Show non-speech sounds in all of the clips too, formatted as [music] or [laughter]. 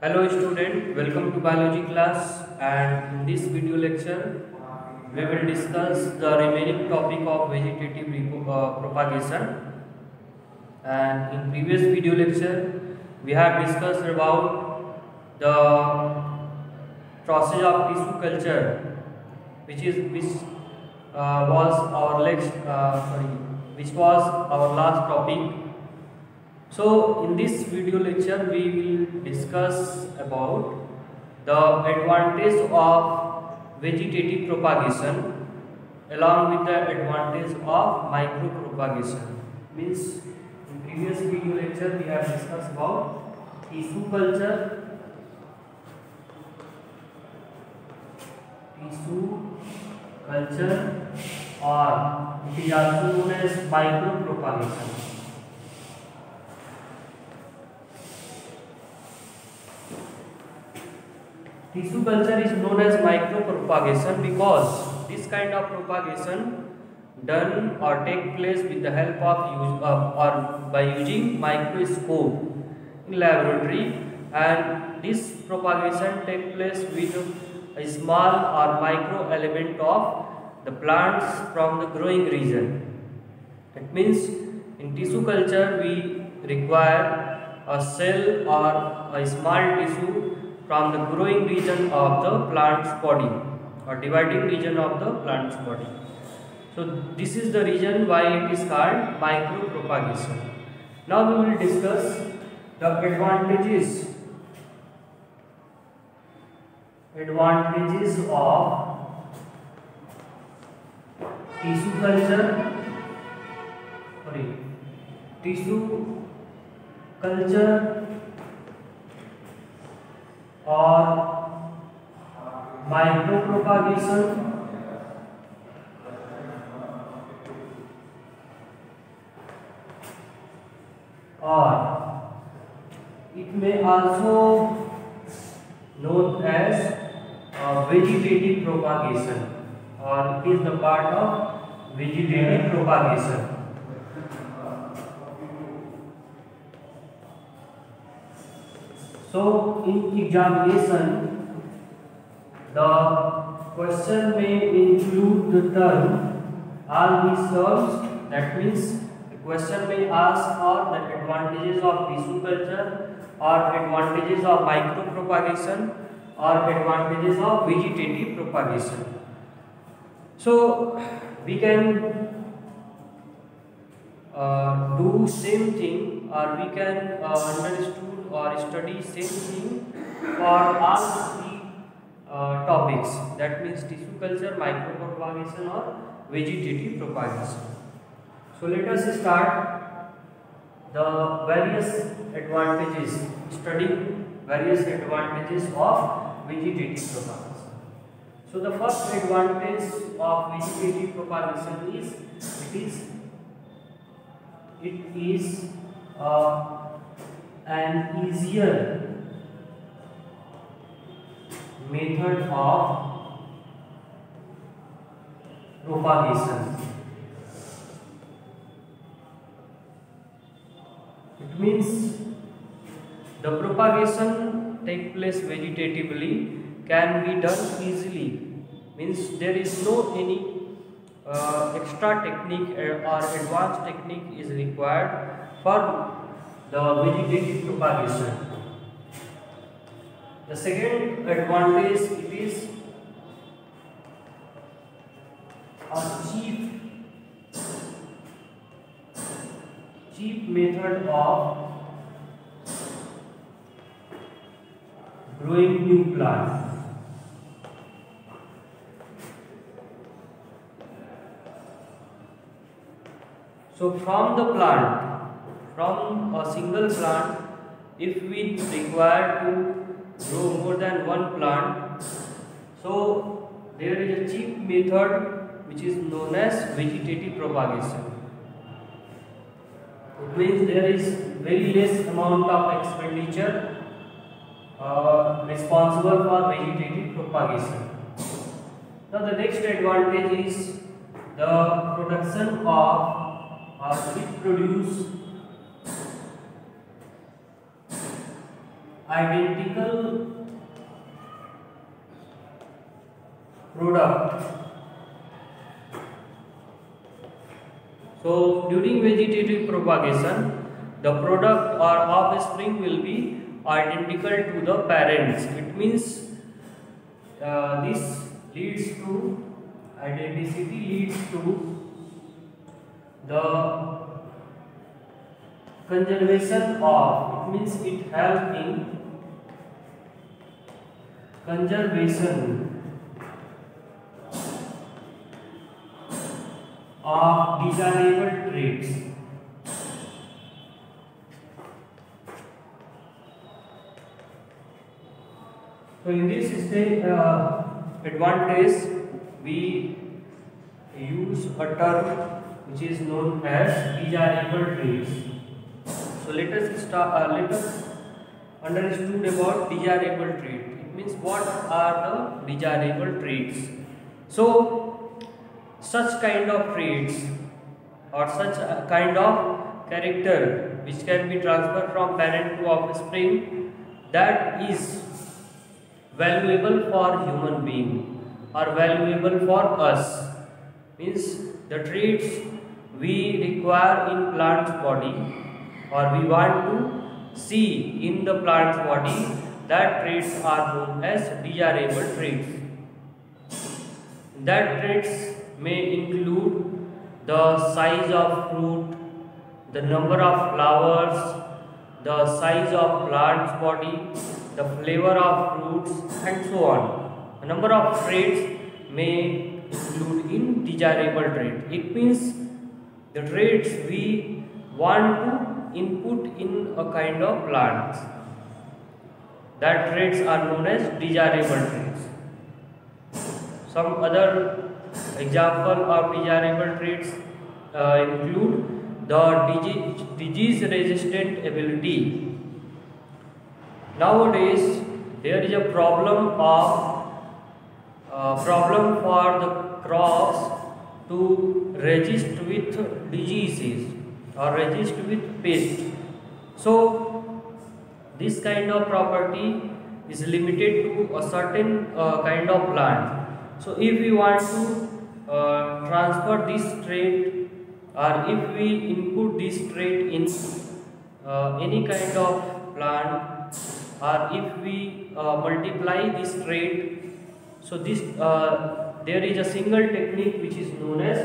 Hello student, welcome to biology class. And in this video lecture we will discuss the remaining topic of vegetative uh, propagation. And in previous video lecture we have discussed about the process of tissue culture which is which uh, was our next uh, sorry which was our last topic so in this video lecture we will discuss about the advantage of vegetative propagation along with the advantage of micropropagation. Means in previous video lecture we have discussed about tissue culture tissue culture or it is also known as micropropagation Tissue culture is known as micropropagation because this kind of propagation done or take place with the help of uh, or by using microscope in laboratory and this propagation take place with a small or micro element of the plants from the growing region. It means in tissue culture we require a cell or a small tissue from the growing region of the plant's body or dividing region of the plant's body. So this is the reason why it is called micropropagation. Now we will discuss the advantages advantages of tissue culture sorry tissue culture और micro propagation और it में also known as vegetative propagation और is the part of vegetative propagation so so, the question may include the term all these terms. That means the question may ask for the advantages of tissue culture or advantages of micropropagation or advantages of vegetative propagation. So we can uh, do same thing or we can uh, understand or study same thing for all three uh, topics. That means tissue culture micropropagation or vegetative propagation. So let us start the various advantages studying various advantages of vegetative propagation. So the first advantage of vegetative propagation is it is it is uh, an easier method of propagation. It means the propagation take place vegetatively can be done easily means there is no any uh, extra technique uh, or advanced technique is required for the vegetative propagation. The second advantage it is a cheap cheap method of growing new plants. So from the plant, from a single plant, if we require to grow more than one plant, so there is a cheap method which is known as vegetative propagation. It means there is very less amount of expenditure uh, responsible for vegetative propagation. Now the next advantage is the production of or it produce identical product. So during vegetative propagation the product or offspring will be identical to the parents. It means uh, this leads to identicity leads to the conservation of it means it helps in conservation of desirable traits. So in this stage, uh, advantage we use a term which is known as desirable traits. So let us start. Uh, let us understood about desirable trait. Means what are the desirable traits. So such kind of traits or such kind of character which can be transferred from parent to offspring that is valuable for human being or valuable for us means the traits we require in plant's body or we want to see in the plant's body that traits are known as desirable traits that traits may include the size of fruit, the number of flowers, the size of plant's body, the flavor of fruits and so on. A number of traits may include in desirable trait. It means the traits we want to input in a kind of plant. That traits are known as desirable traits. Some other Example of desirable traits uh, include the disease resistant ability. Nowadays, there is a problem of uh, problem for the crops to resist with diseases or resist with pests. So, this kind of property is limited to a certain uh, kind of plant. So, if we want to uh, transfer this trait or if we input this trait in uh, any kind of plant or if we uh, multiply this trait so this uh, there is a single technique which is known as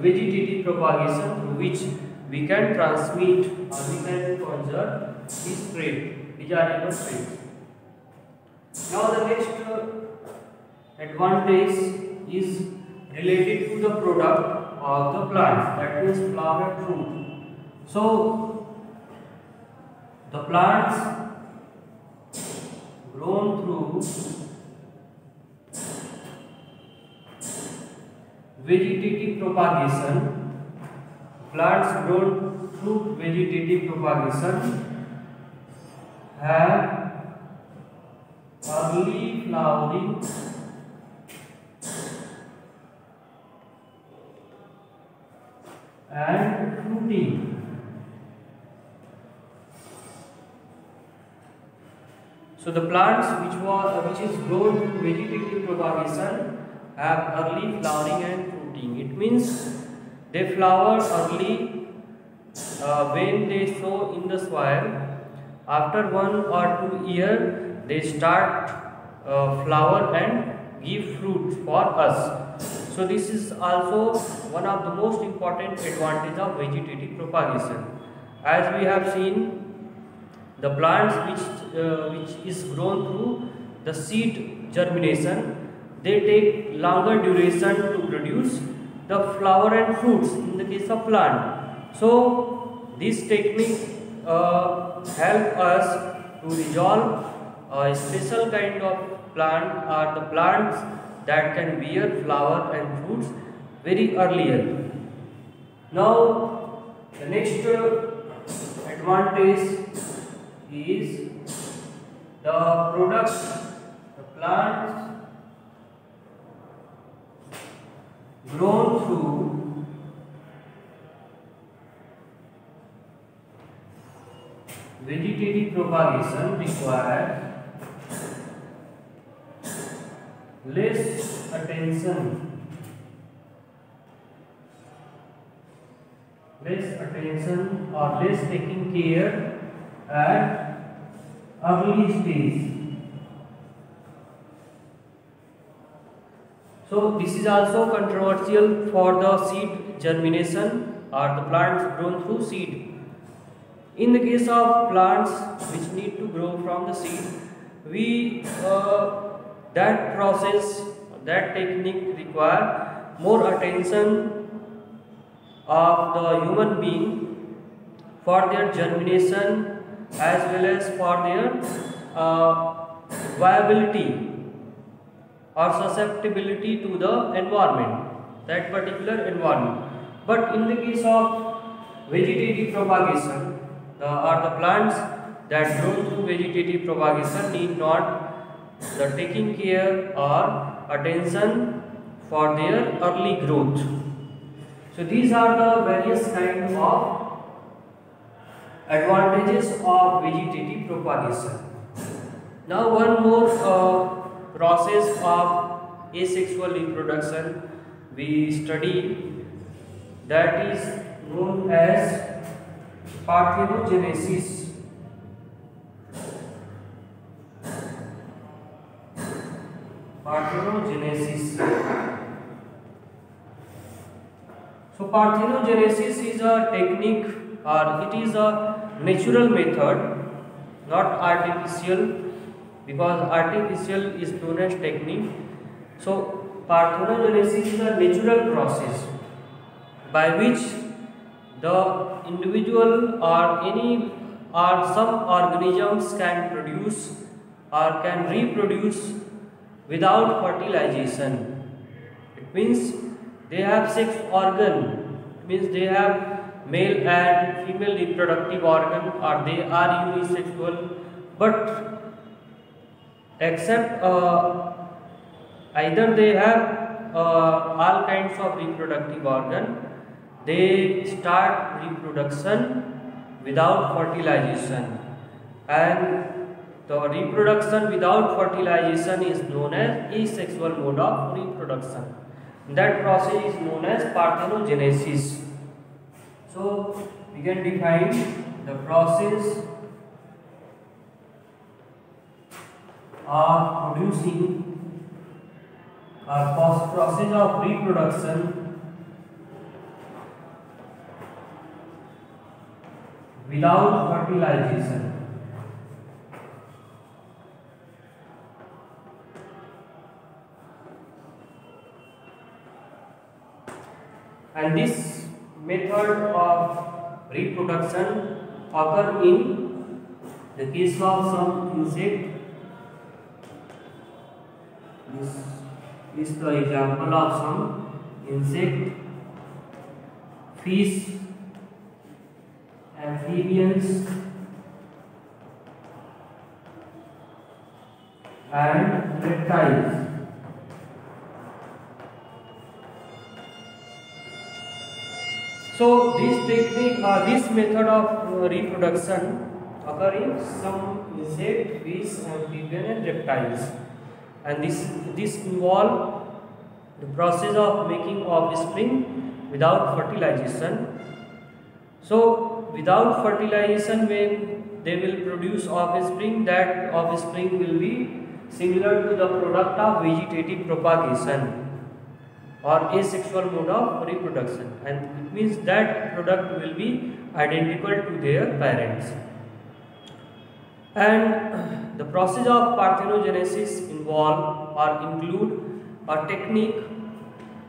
vegetative propagation through which we can transmit or we can conserve this trait desirable trait now the next uh, advantage is related to the product of the plant that means flower fruit. So the plants grown through vegetative propagation plants grown through vegetative propagation have early flowering and fruiting. So the plants which was which is grown through vegetative propagation have early flowering and fruiting. It means they flower early uh, when they sow in the soil. After one or two year, they start uh, flower and give fruit for us. So this is also one of the most important advantage of vegetative propagation. As we have seen, the plants which, uh, which is grown through the seed germination, they take longer duration to produce the flower and fruits in the case of plant. So this technique uh, help us to resolve a special kind of plant are the plants that can bear flower and fruits very earlier. Now the next advantage is the products, the plants grown through vegetative propagation require less attention. Less attention or less taking care at early stage. So this is also controversial for the seed germination or the plants grown through seed in the case of plants which need to grow from the seed we uh, that process that technique require more attention of the human being for their germination as well as for their uh, viability or susceptibility to the environment that particular environment. But in the case of vegetative propagation the, or the plants that grow through vegetative propagation need not the taking care or attention for their early growth. So these are the various kinds of advantages of vegetative propagation. Now one more uh, process of asexual reproduction we study that is known as parthenogenesis so parthenogenesis is a technique और it is a natural method not artificial because artificial is known as technique so parthenogenesis is a natural process by which the individual or any or some organisms can produce or can reproduce without fertilization. It means they have sex organ, it means they have male and female reproductive organ or they are unisexual but except uh, either they have uh, all kinds of reproductive organ they start reproduction without fertilization and the reproduction without fertilization is known as asexual mode of reproduction. That process is known as parthenogenesis. So we can define the process of producing or process of reproduction without fertilization. and this method of reproduction occur in the case of some insect this is the example of some insect fish amphibians and reptiles So this technique or uh, this method of uh, reproduction occur in some insect, fish, amphibian and reptiles and this this involve the process of making offspring without fertilization. So without fertilization when they will produce offspring that offspring will be similar to the product of vegetative propagation or asexual mode of reproduction. And it means that product will be identical to their parents. And [clears throat] the process of parthenogenesis involve or include a technique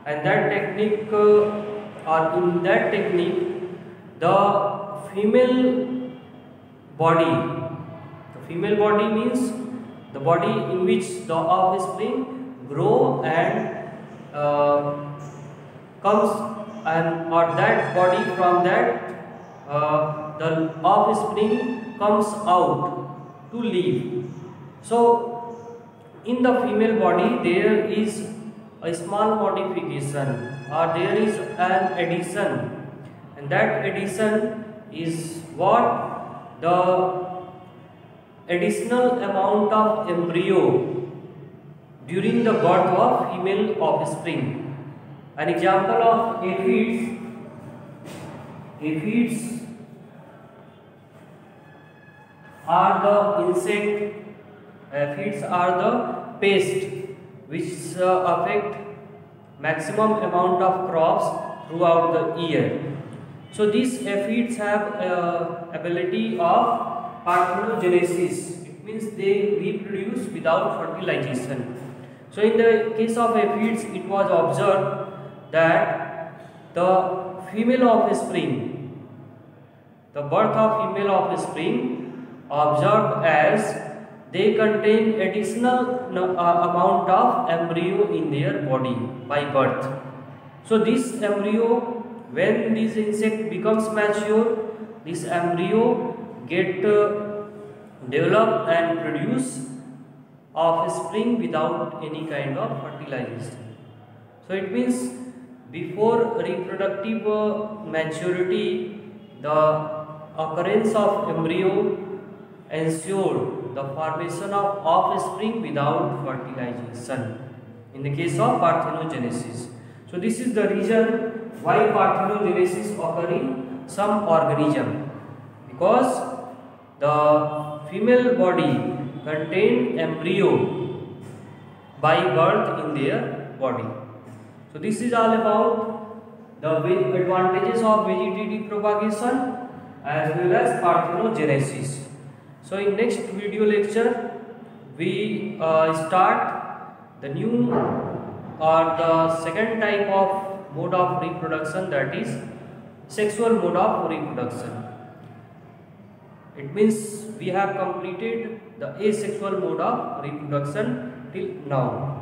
and that technique uh, or in that technique the female body the female body means the body in which the offspring grow and uh, comes and or that body from that uh, the offspring comes out to live. So in the female body there is a small modification or there is an addition and that addition is what the additional amount of embryo during the birth of female offspring. An example of aphids, aphids are the insect, aphids are the pest which uh, affect maximum amount of crops throughout the year. So these aphids have uh, ability of parthenogenesis. It means they reproduce without fertilization. So in the case of aphids, it was observed that the female offspring, the birth of female offspring observed as they contain additional uh, amount of embryo in their body by birth. So this embryo when this insect becomes mature this embryo get uh, develop and produce offspring without any kind of fertilization. So it means before reproductive uh, maturity the occurrence of embryo ensured the formation of offspring without fertilization in the case of parthenogenesis. So this is the reason why parthenogenesis occur in some organism? Because the female body contain embryo by birth in their body. So this is all about the advantages of vegetative propagation as well as parthenogenesis. So in next video lecture we uh, start the new or the second type of mode of reproduction that is sexual mode of reproduction. It means we have completed the asexual mode of reproduction till now.